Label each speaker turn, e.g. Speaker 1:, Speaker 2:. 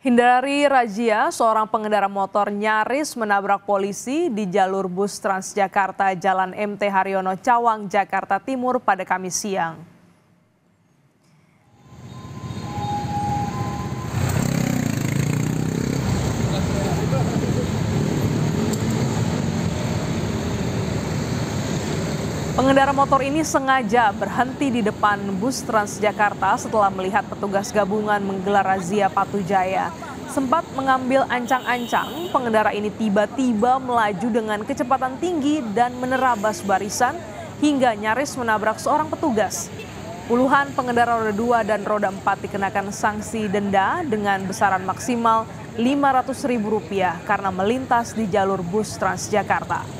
Speaker 1: Hindari razia, seorang pengendara motor nyaris menabrak polisi di jalur bus Transjakarta Jalan MT Haryono Cawang, Jakarta Timur pada Kamis siang. Pengendara motor ini sengaja berhenti di depan bus Transjakarta setelah melihat petugas gabungan menggelar razia Patu Jaya. Sempat mengambil ancang-ancang, pengendara ini tiba-tiba melaju dengan kecepatan tinggi dan menerabas barisan hingga nyaris menabrak seorang petugas. Puluhan pengendara roda 2 dan roda 4 dikenakan sanksi denda dengan besaran maksimal Rp500.000 karena melintas di jalur bus Transjakarta.